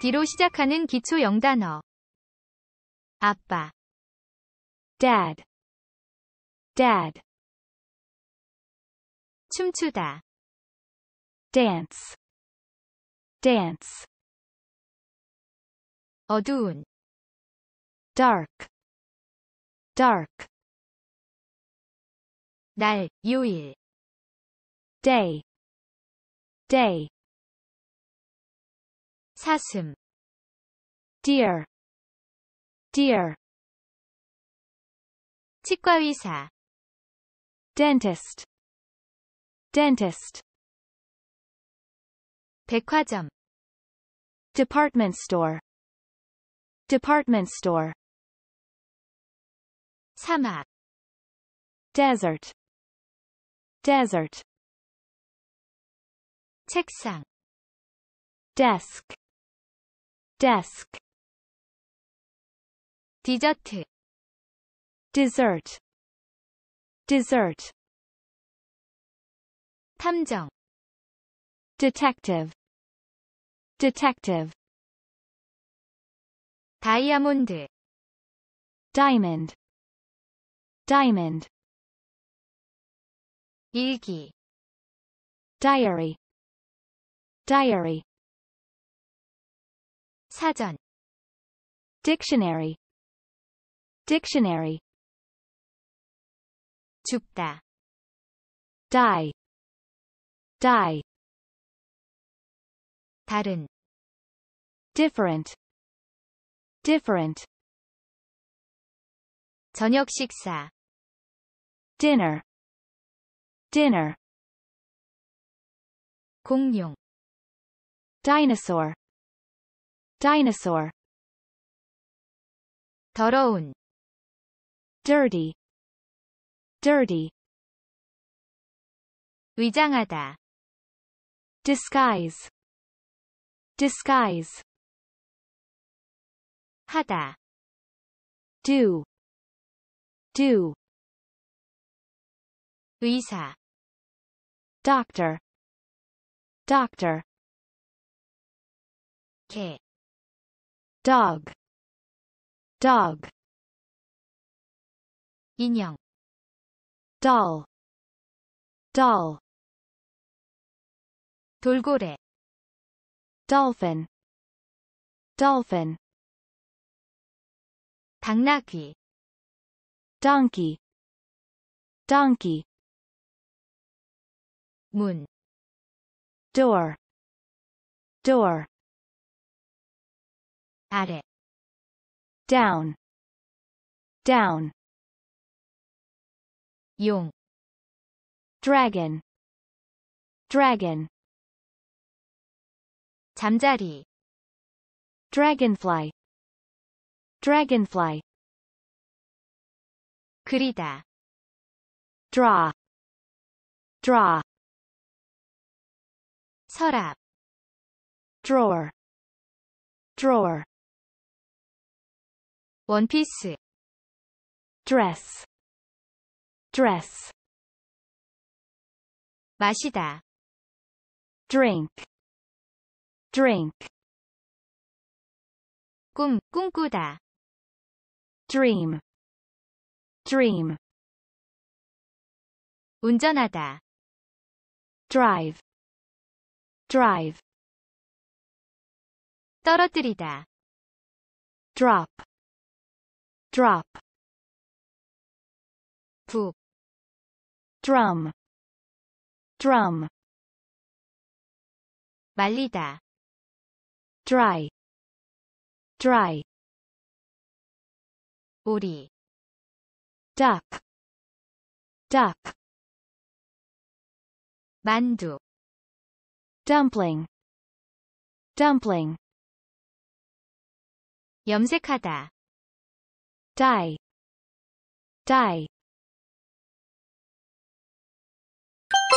D로 시작하는 기초 영단어. 아빠, dad, dad, 춤추다, dance, dance, 어두운, dark, dark, 날, 요일, day, day, 사슴, dear, dear, 치과의사, dentist, dentist, 백화점, department store, department store, 사막, desert, desert, 책상, desk, desk, 디저트, dessert, dessert, 탐정, detective, detective, 다이아몬드, diamond, diamond, 일기, diary, diary, 사전, dictionary, dictionary, 죽다, die, die, 다른, different, different, 저녁 식사, dinner, dinner, 공룡, dinosaur, dinosaur, 더러운, dirty, dirty, 위장하다, disguise, disguise, 하다, do, do, 의사, doctor, doctor, 개, dog, dog, 인형, doll, doll, 돌고래, dolphin, dolphin, 당나귀, donkey, donkey, 문, door, door, 아래, down, down, 용, dragon, dragon, 잠자리, dragonfly, dragonfly, 그리다, draw, draw, 서랍, drawer, drawer, 원피스, dress, dress, 마시다, drink, drink, 꿈, 꿈꾸다, dream, dream, 운전하다, drive, drive, 떨어뜨리다, drop, drop, 부, drum, drum, 말리다, dry, dry, 오리, duck, duck, 만두, dumpling, dumpling, 염색하다, dye, dye,